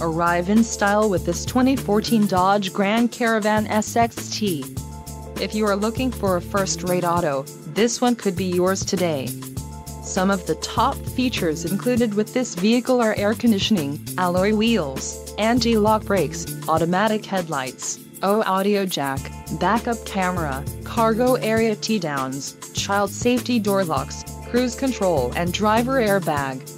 Arrive in style with this 2014 Dodge Grand Caravan SXT. If you are looking for a first-rate auto, this one could be yours today. Some of the top features included with this vehicle are air conditioning, alloy wheels, anti-lock brakes, automatic headlights, O audio jack, backup camera, cargo area T-downs, child safety door locks, cruise control and driver airbag.